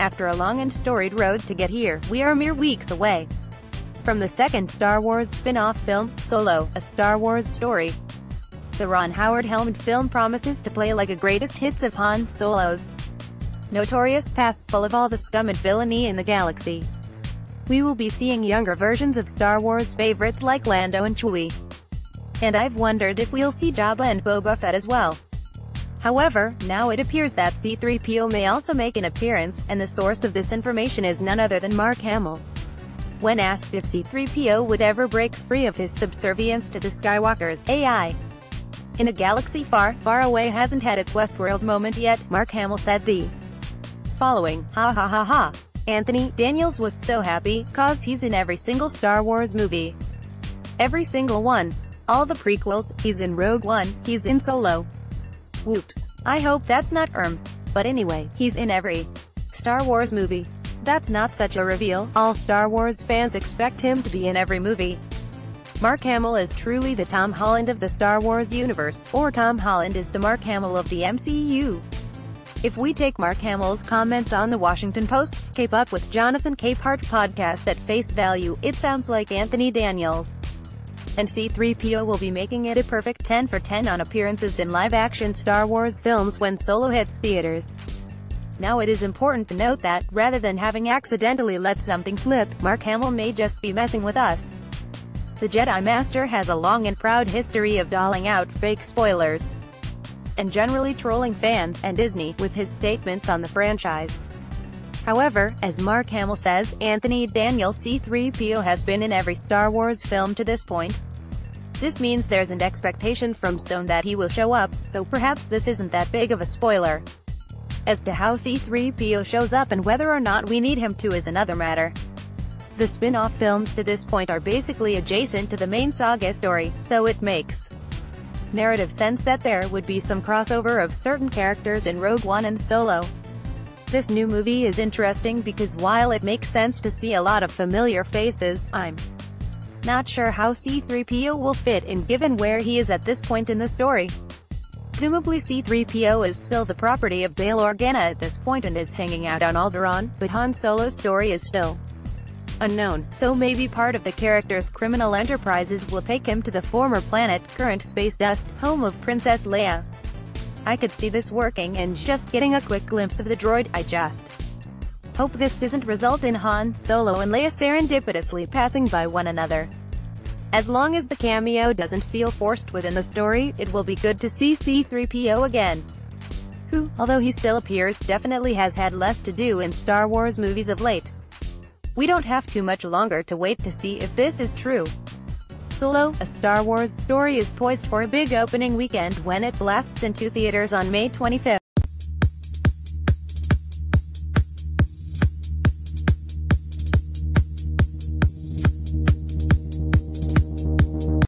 After a long and storied road to get here, we are mere weeks away from the second Star Wars spin-off film, Solo, a Star Wars story. The Ron Howard helmed film promises to play like a greatest hits of Han Solo's notorious past, full of all the scum and villainy in the galaxy. We will be seeing younger versions of Star Wars favorites like Lando and Chewie. And I've wondered if we'll see Jabba and Boba Fett as well. However, now it appears that C-3PO may also make an appearance, and the source of this information is none other than Mark Hamill. When asked if C-3PO would ever break free of his subservience to the Skywalkers, AI, in a galaxy far, far away hasn't had its Westworld moment yet, Mark Hamill said the following, ha ha ha ha. Anthony Daniels was so happy, cause he's in every single Star Wars movie. Every single one. All the prequels, he's in Rogue One, he's in Solo. Whoops. I hope that's not erm. But anyway, he's in every Star Wars movie. That's not such a reveal, all Star Wars fans expect him to be in every movie. Mark Hamill is truly the Tom Holland of the Star Wars universe, or Tom Holland is the Mark Hamill of the MCU. If we take Mark Hamill's comments on the Washington Post's Cape Up with Jonathan Capehart podcast at face value, it sounds like Anthony Daniels and C-3PO will be making it a perfect 10 for 10 on appearances in live-action Star Wars films when Solo hits theaters. Now it is important to note that, rather than having accidentally let something slip, Mark Hamill may just be messing with us. The Jedi Master has a long and proud history of dolling out fake spoilers and generally trolling fans and Disney with his statements on the franchise. However, as Mark Hamill says, Anthony Daniels C-3PO has been in every Star Wars film to this point. This means there's an expectation from Stone that he will show up, so perhaps this isn't that big of a spoiler. As to how C-3PO shows up and whether or not we need him to is another matter. The spin-off films to this point are basically adjacent to the main saga story, so it makes narrative sense that there would be some crossover of certain characters in Rogue One and Solo. This new movie is interesting because while it makes sense to see a lot of familiar faces, I'm not sure how C-3PO will fit in given where he is at this point in the story. Presumably C-3PO is still the property of Bail Organa at this point and is hanging out on Alderaan, but Han Solo's story is still unknown, so maybe part of the character's criminal enterprises will take him to the former planet, current space dust, home of Princess Leia. I could see this working and just getting a quick glimpse of the droid, I just hope this doesn't result in Han, Solo and Leia serendipitously passing by one another. As long as the cameo doesn't feel forced within the story, it will be good to see C-3PO again. Who, although he still appears, definitely has had less to do in Star Wars movies of late. We don't have too much longer to wait to see if this is true. Solo, a Star Wars story is poised for a big opening weekend when it blasts into theaters on May 25.